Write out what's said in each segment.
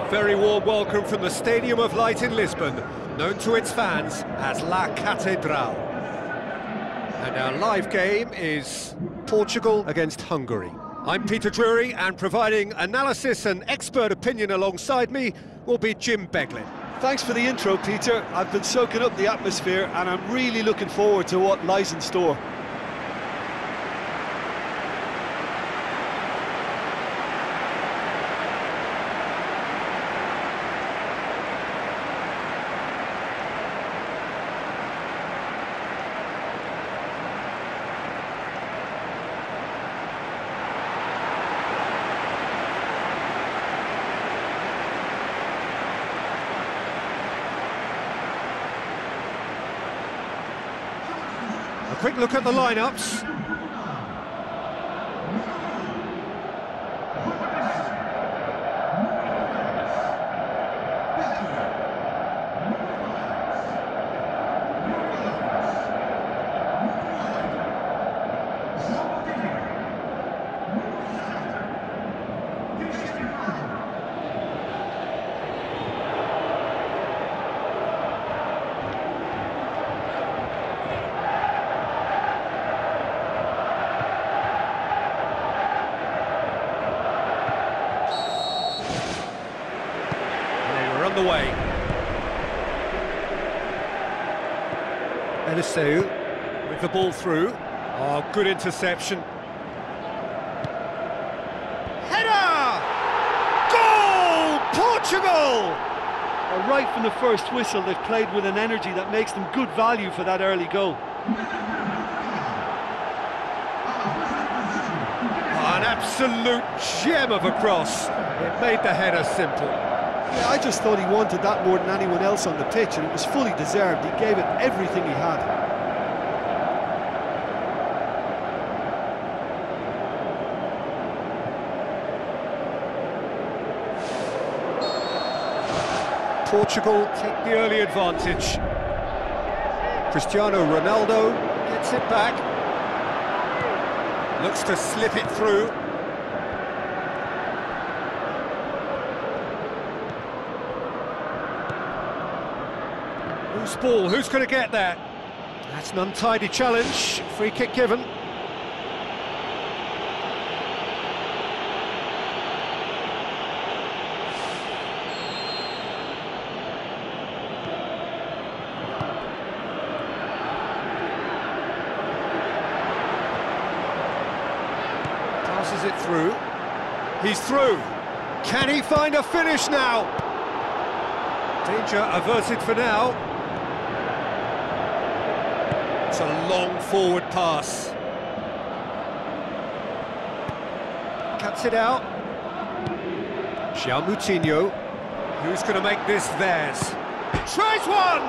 A very warm welcome from the Stadium of Light in Lisbon, known to its fans as La Catedral. And our live game is Portugal against Hungary. I'm Peter Drury, and providing analysis and expert opinion alongside me will be Jim Beglin. Thanks for the intro, Peter. I've been soaking up the atmosphere, and I'm really looking forward to what lies in store. Quick look at the lineups. They were underway. Eliseu with the ball through. Oh, good interception. Header! Goal! Portugal! Uh, right from the first whistle, they've played with an energy that makes them good value for that early goal. An absolute gem of a cross. It made the header simple. Yeah, I just thought he wanted that more than anyone else on the pitch, and it was fully deserved. He gave it everything he had. Portugal take the early advantage. Cristiano Ronaldo gets it back. Looks to slip it through. Who's ball? Who's going to get that? That's an untidy challenge. Free kick given. Passes it through. He's through. Can he find a finish now? Danger averted for now. It's a long forward pass. Cuts it out. João Moutinho. Who's going to make this theirs? Tries one!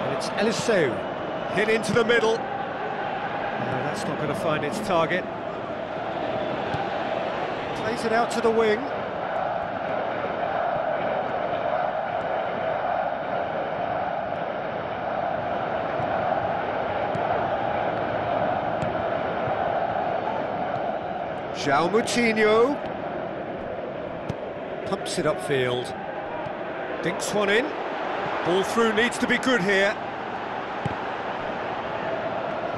And it's Eliseu. Hit into the middle. No, that's not going to find its target. Plays it out to the wing. João Moutinho. Pumps it upfield. Dinks one in. Ball through needs to be good here.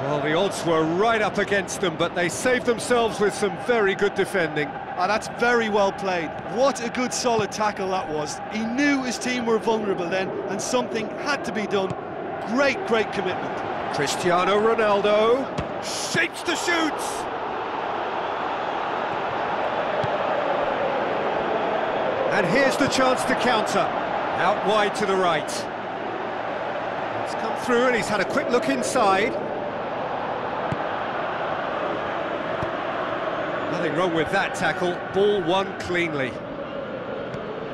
Well, the odds were right up against them, but they saved themselves with some very good defending. And that's very well played. What a good solid tackle that was. He knew his team were vulnerable then, and something had to be done. Great, great commitment. Cristiano Ronaldo shapes the shoots. And here's the chance to counter. Out wide to the right. It's come through and he's had a quick look inside. Nothing wrong with that tackle. Ball won cleanly.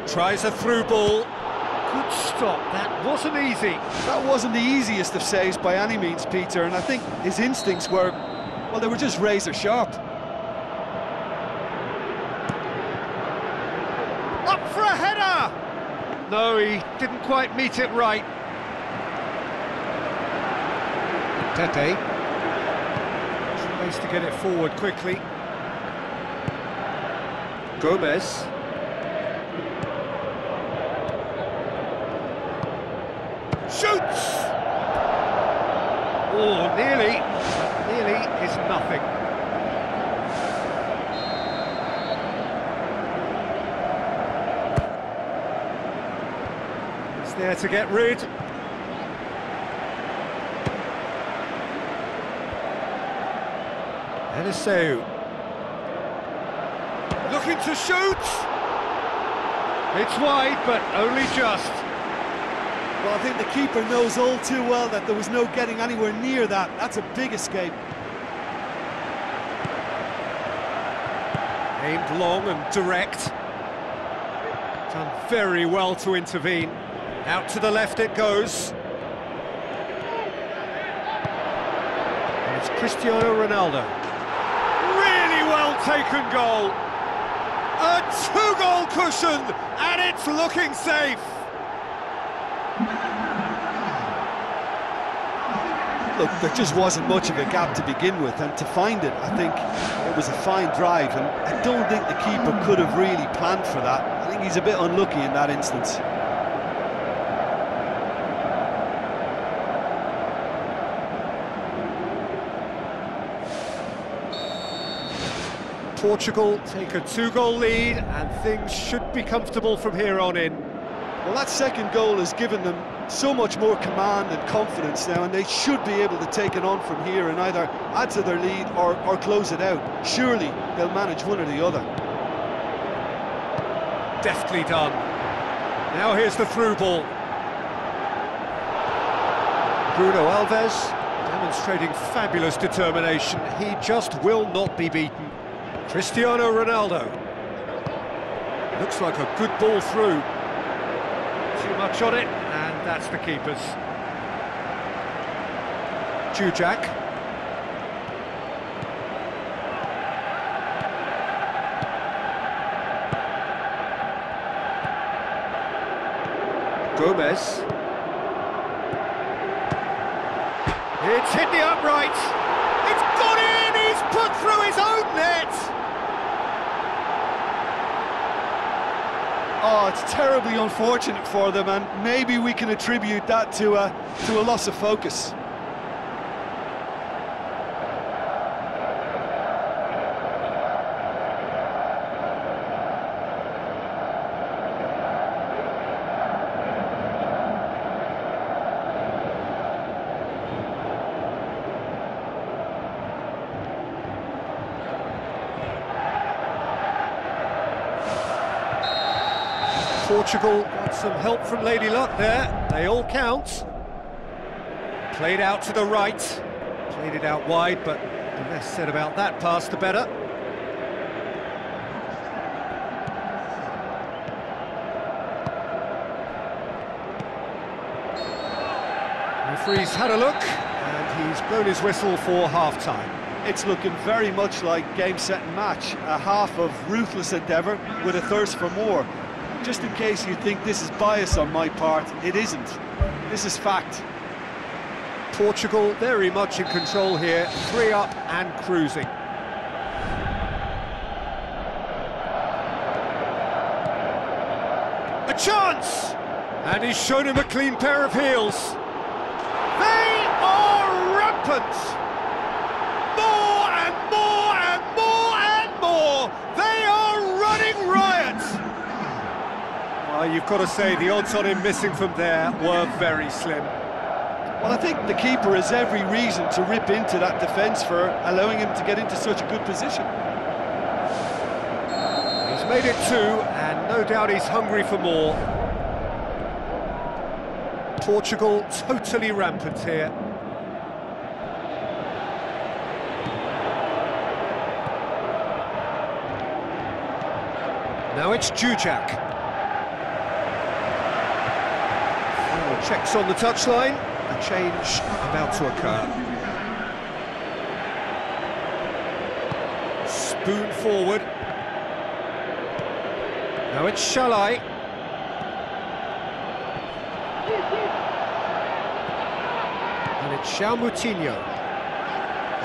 Tries a through ball. Good stop. That wasn't easy. That wasn't the easiest of saves by any means, Peter, and I think his instincts were, well, they were just razor sharp. Up for a header! No, he didn't quite meet it right. Tete Space to get it forward quickly. Gomes. Shoots! Oh, nearly. Nearly is nothing. It's there to get rid. Eliseu. Looking to shoot! It's wide, but only just. Well, I think the keeper knows all too well that there was no getting anywhere near that. That's a big escape. Aimed long and direct. Done very well to intervene. Out to the left it goes. And it's Cristiano Ronaldo. Really well taken goal. A two-goal cushion, and it's looking safe. Look, there just wasn't much of a gap to begin with, and to find it, I think it was a fine drive, and I don't think the keeper could have really planned for that. I think he's a bit unlucky in that instance. Portugal take a two-goal lead, and things should be comfortable from here on in. Well, that second goal has given them so much more command and confidence now, and they should be able to take it on from here and either add to their lead or, or close it out. Surely they'll manage one or the other. Deftly done. Now here's the through ball. Bruno Alves demonstrating fabulous determination. He just will not be beaten. Cristiano Ronaldo. Looks like a good ball through. Too much on it, and that's the keeper's. Dzsudzsák. Gomes. It's hit the upright. It's gone in. He's put through his own net. Oh, it's terribly unfortunate for them, and maybe we can attribute that to a, to a loss of focus. Portugal got some help from Lady Luck there. They all count. Played out to the right. Played it out wide, but the less said about that pass, the better. Referee's had a look, and he's blown his whistle for half-time. It's looking very much like game, set and match, a half of ruthless endeavour with a thirst for more. Just in case you think this is bias on my part, it isn't. This is fact. Portugal very much in control here, three up and cruising. A chance! And he's shown him a clean pair of heels. They are rampant! Well, you've got to say, the odds on him missing from there were very slim. Well, I think the keeper has every reason to rip into that defence for allowing him to get into such a good position. He's made it two, and no doubt he's hungry for more. Portugal totally rampant here. Now it's Dzsudzsák. Final checks on the touchline. A change about to occur. Spoon forward. Now it's Szalai. And it's João Moutinho.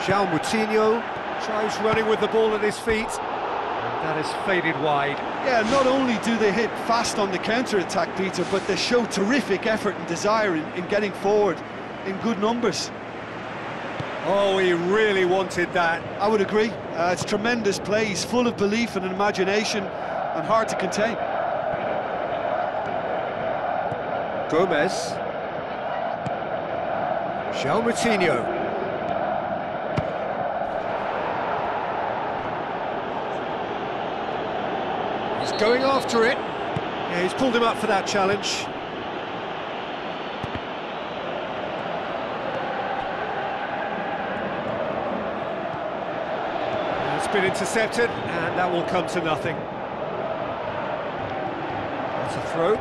João Moutinho tries running with the ball at his feet. And that is faded wide. Yeah, not only do they hit fast on the counter-attack, Peter, but they show terrific effort and desire in, in getting forward in good numbers. Oh, he really wanted that. I would agree. Uh, it's tremendous play. He's full of belief and imagination and hard to contain. Gomes. João Moutinho. Going after it. Yeah, he's pulled him up for that challenge. It's been intercepted, and that will come to nothing. That's a throw.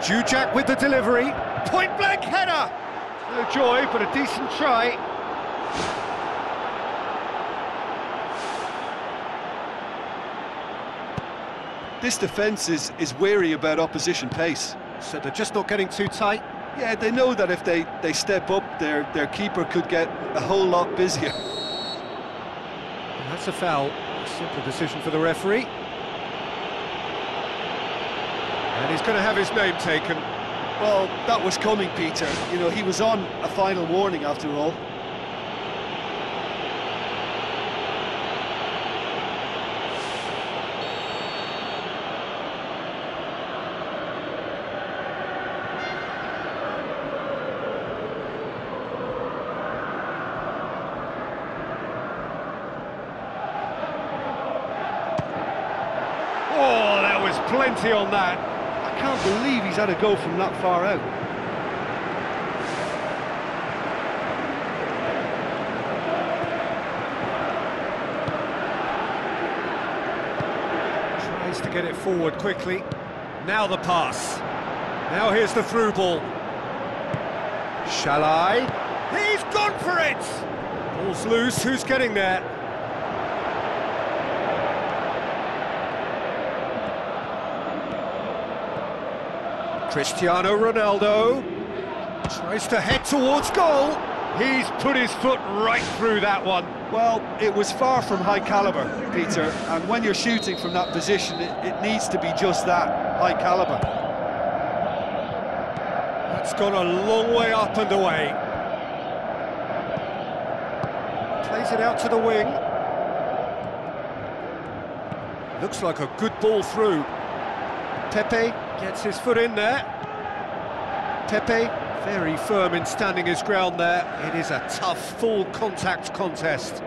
Dzsudzsák with the delivery. Point blank header. No joy, but a decent try. This defence is, is wary about opposition pace. So they're just not getting too tight. Yeah, they know that if they, they step up, their, their keeper could get a whole lot busier. That's a foul. Simple decision for the referee. And he's going to have his name taken. Well, that was coming, Peter. You know, he was on a final warning after all. Oh, there was plenty on that. I can't believe he's had a go from that far out. Tries to get it forward quickly. Now the pass. Now here's the through ball. Szalai? He's gone for it! Ball's loose, who's getting there? Cristiano Ronaldo tries to head towards goal. He's put his foot right through that one. Well, it was far from high caliber, Peter, and when you're shooting from that position, it, it needs to be just that, high caliber. That's gone a long way up and away. Plays it out to the wing. Looks like a good ball through. Pepe gets his foot in there. Pepe, very firm in standing his ground there. It is a tough, full contact contest.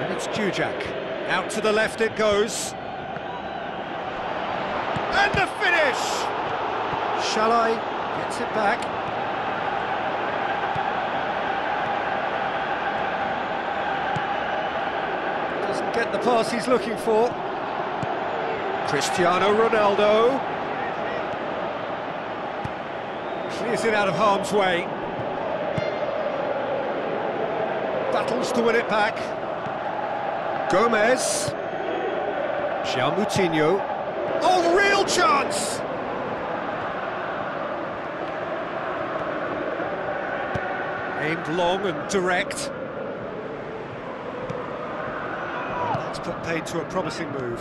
And it's Dzsudzsák. Out to the left it goes. And the finish! Szalai gets it back. Doesn't get the pass he's looking for. Cristiano Ronaldo. Clears it out of harm's way. Battles to win it back. Gomes. João Moutinho. Oh, real chance! Aimed long and direct. That's put paid to a promising move.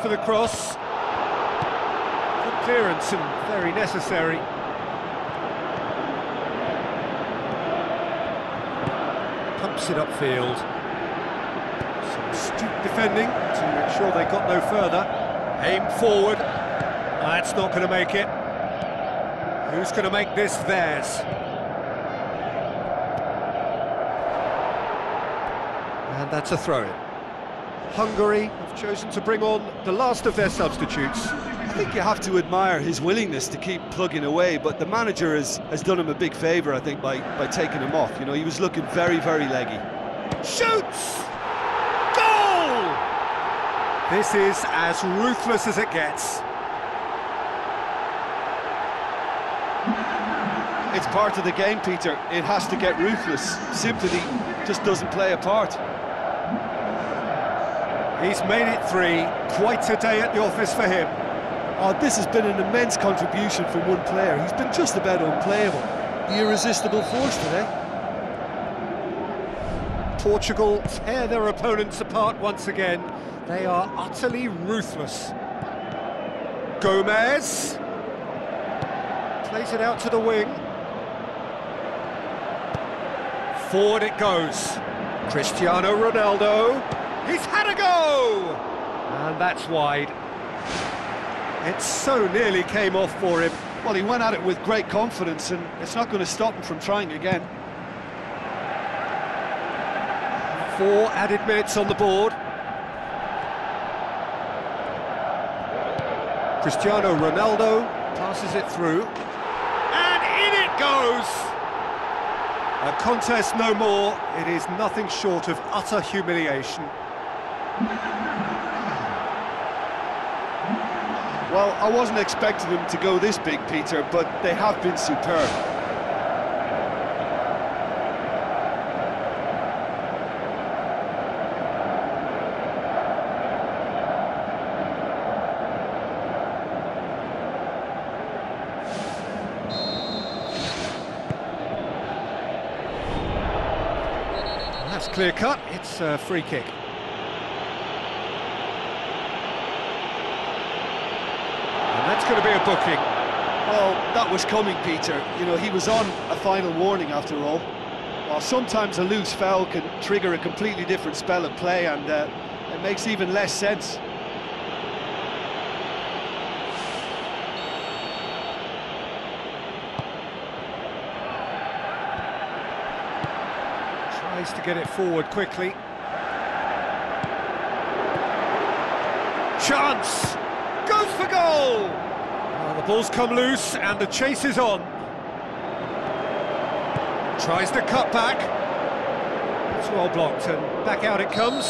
For the cross. Good clearance and very necessary. Pumps it upfield. Some astute defending to ensure they got no further. Aim forward. That's not going to make it. Who's going to make this theirs? And that's a throw-in. Hungary have chosen to bring on the last of their substitutes. I think you have to admire his willingness to keep plugging away, but the manager has, has done him a big favour, I think, by, by taking him off. You know, he was looking very, very leggy. Shoots! Goal! This is as ruthless as it gets. It's part of the game, Peter. It has to get ruthless. Sympathy just doesn't play a part. He's made it three. Quite a day at the office for him. Oh, this has been an immense contribution from one player. He's been just about unplayable. The irresistible force today. Portugal tear their opponents apart once again. They are utterly ruthless. Gomes plays it out to the wing. Forward it goes. Cristiano Ronaldo. He's had a go! And that's wide. It so nearly came off for him. Well, he went at it with great confidence, and it's not going to stop him from trying again. Four added minutes on the board. Cristiano Ronaldo passes it through. And in it goes! A contest no more. It is nothing short of utter humiliation. Well, I wasn't expecting them to go this big, Peter, but they have been superb. That's clear cut. It's a free kick. And that's going to be a booking. Well, that was coming, Peter. You know, he was on a final warning after all. Well, sometimes a loose foul can trigger a completely different spell of play, and uh, it makes even less sense. Tries to get it forward quickly. Chance! Goes for goal! The ball's come loose and the chase is on. Tries to cut back. It's well blocked and back out it comes.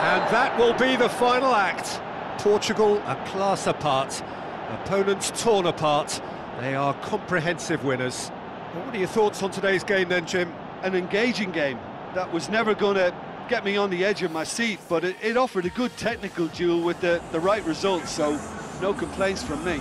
And that will be the final act. Portugal a class apart. Opponents torn apart. They are comprehensive winners. What are your thoughts on today's game then, Jim? An engaging game that was never going to get me on the edge of my seat, but it, it offered a good technical duel with the, the right result, so no complaints from me.